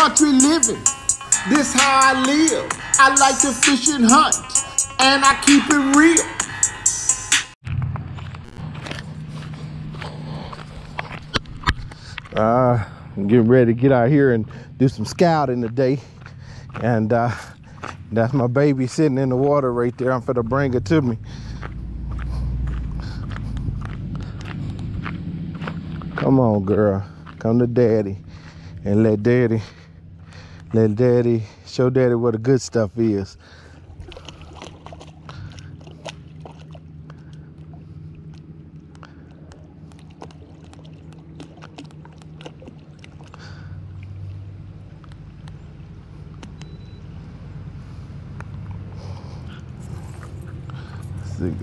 country living. This how I live. I like to fish and hunt, and I keep it real. Uh, I'm getting ready to get out here and do some scouting today. And uh, that's my baby sitting in the water right there. I'm finna bring her to me. Come on, girl. Come to daddy and let daddy, let daddy, show daddy what the good stuff is.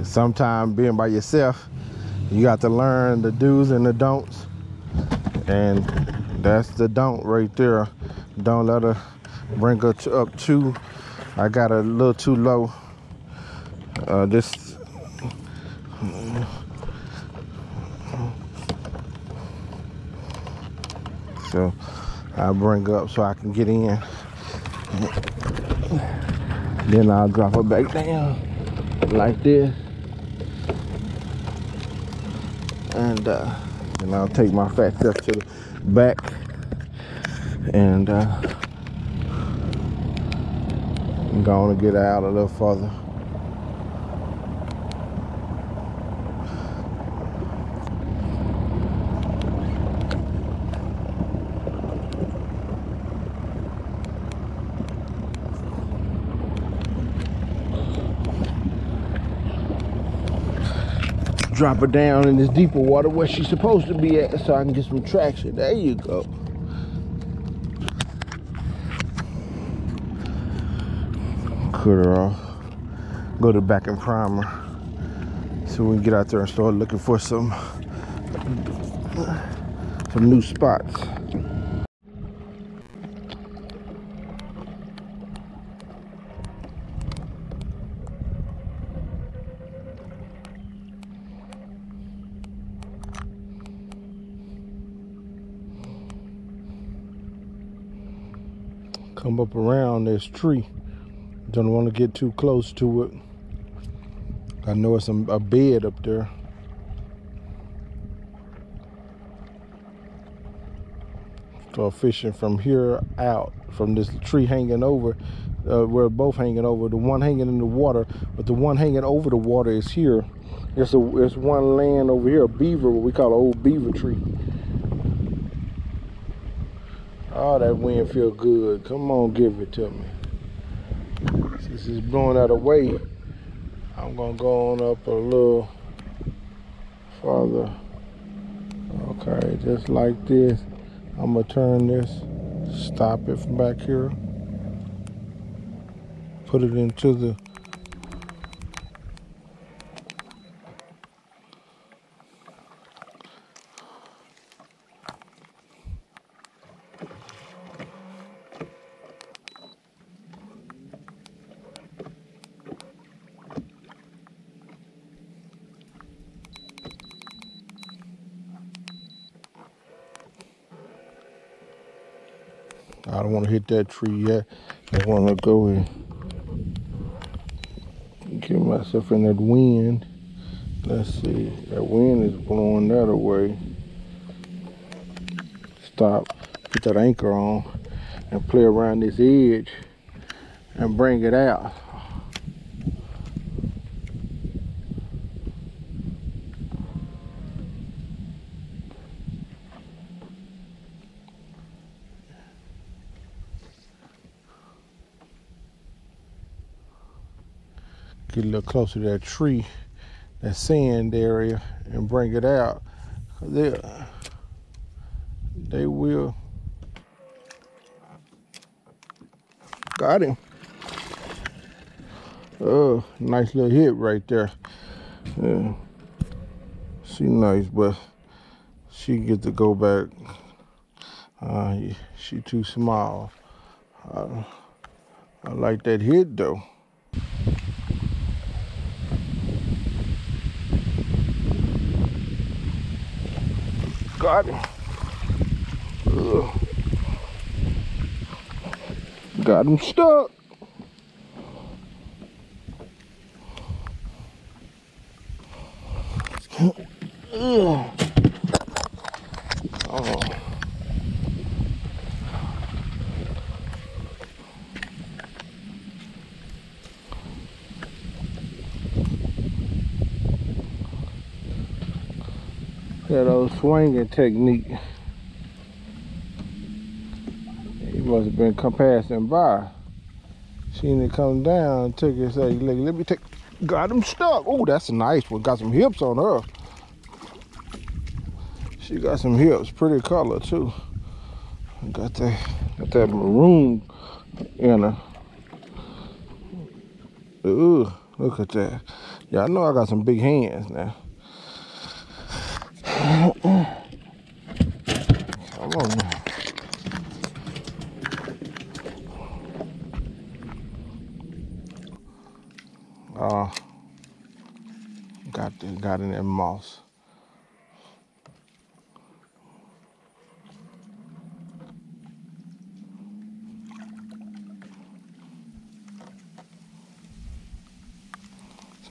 Sometimes being by yourself, you got to learn the do's and the don'ts. And that's the don't right there. Don't let her bring her to, up too. I got a little too low. Uh, this. So I bring up so I can get in. Then I'll drop her back down like this. And uh, and I'll take my fat stuff to the back and uh, I'm going to get out a little further. drop her down in this deeper water where she's supposed to be at so I can get some traction. There you go. Cut uh, off. Go to back and primer. So we can get out there and start looking for some some new spots. come up around this tree. Don't want to get too close to it. I know it's a, a bed up there. Start fishing from here out, from this tree hanging over. Uh, we're both hanging over. The one hanging in the water, but the one hanging over the water is here. There's a there's one land over here, a beaver, what we call an old beaver tree. Oh, that wind feel good. Come on, give it to me. Since it's blowing out of way, I'm gonna go on up a little farther. Okay, just like this. I'm gonna turn this, stop it from back here, put it into the I don't want to hit that tree yet. I want to go and get myself in that wind. Let's see. That wind is blowing that away. Stop. Put that anchor on and play around this edge and bring it out. Get a little closer to that tree, that sand area, and bring it out. They, they will. Got him. Oh, nice little hit right there. Yeah. She nice, but she get to go back. Uh, she too small. Uh, I like that hit though. Got him. Ugh. Got him stuck. Oh. That old swinging technique. He must have been passing by. Seen it come down, took it, say, let, me take, got him stuck. Oh, that's a nice one. Got some hips on her. She got some hips, pretty color too. Got that, got that maroon in her. Ooh, look at that. I know I got some big hands now. Uh, got the, got in that moss.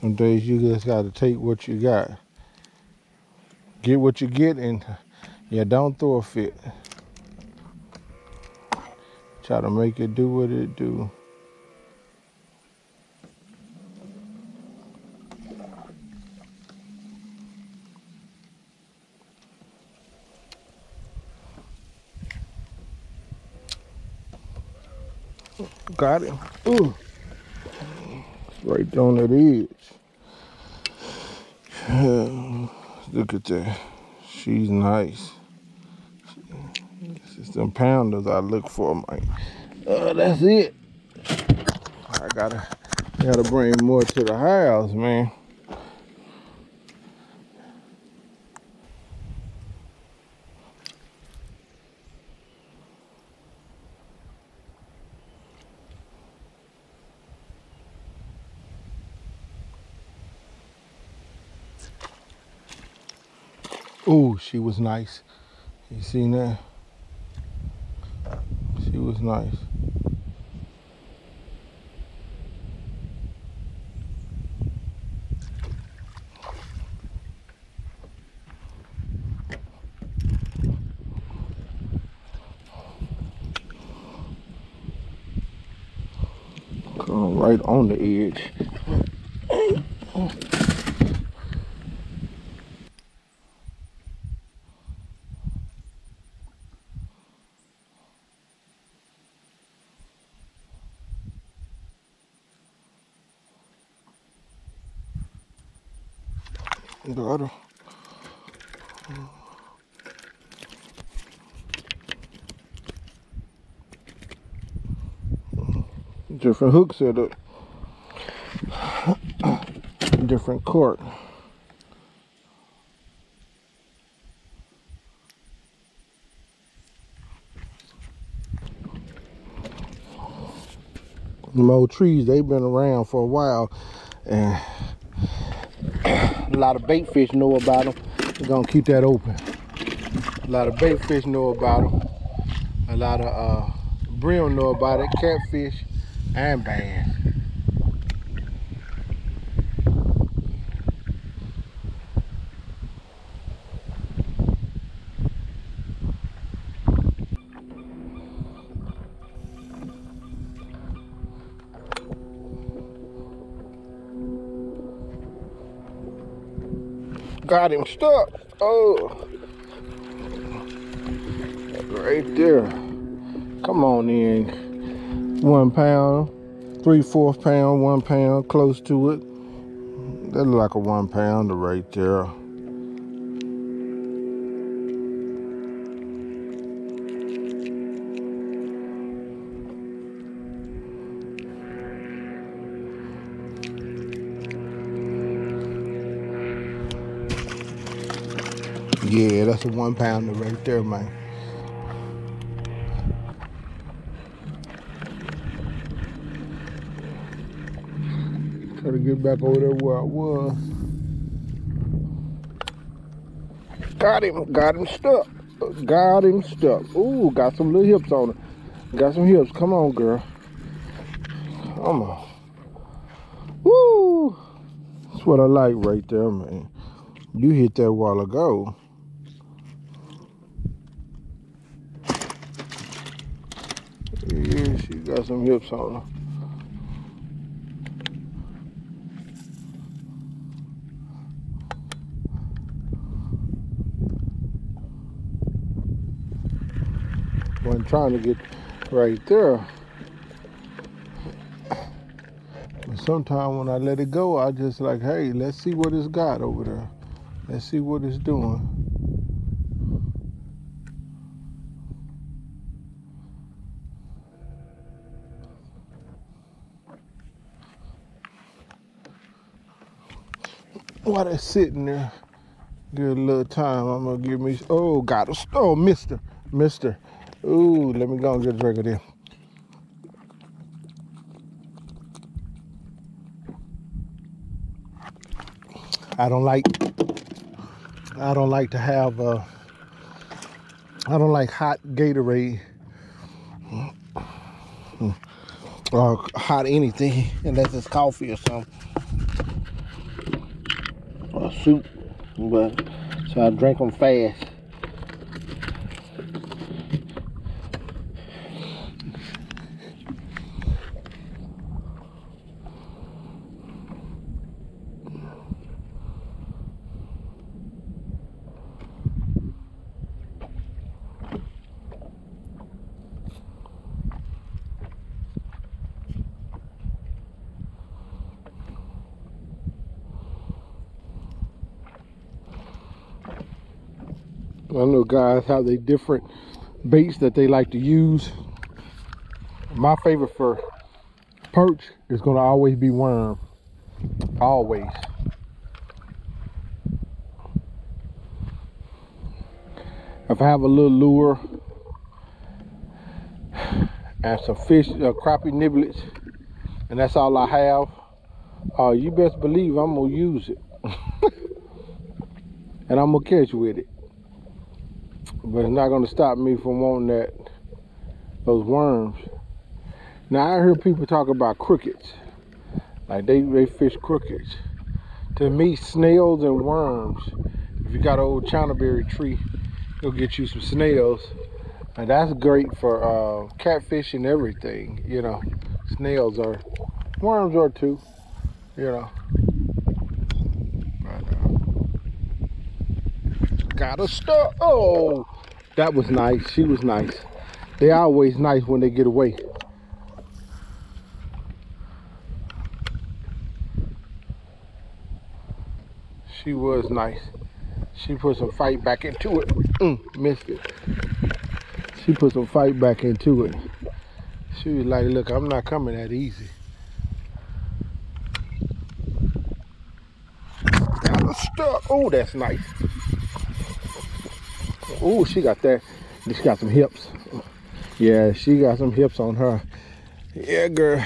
Some days you just got to take what you got. Get what you get and yeah, don't throw a fit. Try to make it do what it do. Got him. Ooh. Right on that edge. Look at that. She's nice. It's them pounders I look for, man. Uh, that's it. I gotta gotta bring more to the house, man. Oh, she was nice. You seen that? She was nice. Come right on the edge. Claro. Different hook setup. Different court. Old trees, they've been around for a while and a lot of bait fish know about them. We're gonna keep that open. A lot of bait fish know about them. A lot of uh, know about it, catfish and bass. Got him stuck. Oh. Right there. Come on in. One pound, three fourth pound, one pound, close to it. That look like a one pounder right there. Yeah, that's a one pounder right there, man. Try to get back over there where I was. Got him, got him stuck. Got him stuck. Ooh, got some little hips on it. Got some hips. Come on, girl. Come on. Woo! That's what I like right there, man. You hit that while ago. Yeah, she got some hips on her. Wasn't trying to get right there. But sometimes when I let it go, I just like, hey, let's see what it's got over there. Let's see what it's doing. While they're sitting there, give a little time. I'm gonna give me. Oh, got a oh, Mister, Mister. Ooh, let me go and get a drink of this. I don't like. I don't like to have. Uh, I don't like hot Gatorade or hot anything unless it's coffee or something soup. But so I drink them fast. I know guys have they different baits that they like to use. My favorite for perch is gonna always be worm. Always. If I have a little lure and some fish, uh, crappie niblets, and that's all I have, uh, you best believe I'm gonna use it. and I'm gonna catch with it but it's not going to stop me from wanting that those worms. Now I hear people talk about crickets, like they they fish crickets. To me, snails and worms. If you got an old chinaberry tree, you'll get you some snails, and that's great for uh, catfish and everything. You know, snails are, worms are too. You know. Gotta stop. Oh, that was nice. She was nice. They always nice when they get away. She was nice. She put some fight back into it. Mm, missed it. She put some fight back into it. She was like, look, I'm not coming that easy. Stuck. Oh, that's nice. Oh, she got that. She got some hips. Yeah, she got some hips on her. Yeah, girl.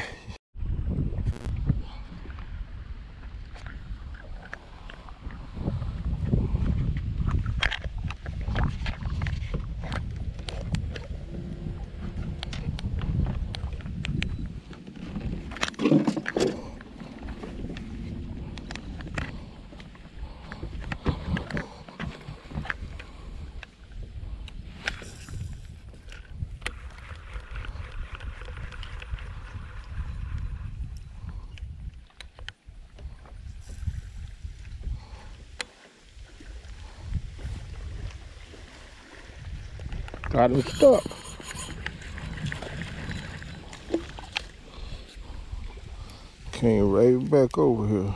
Got him stuck. Came right back over here.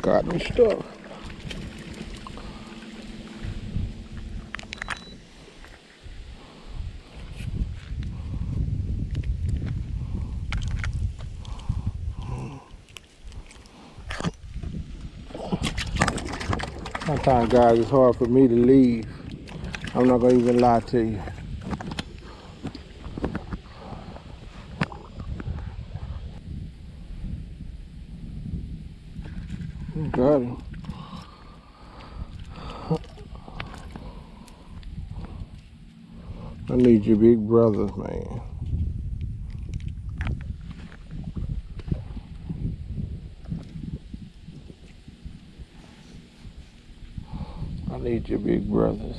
Got him stuck. Sometimes, guys, it's hard for me to leave. I'm not gonna even lie to you. Got him. I need your big brothers, man. I need your big brothers.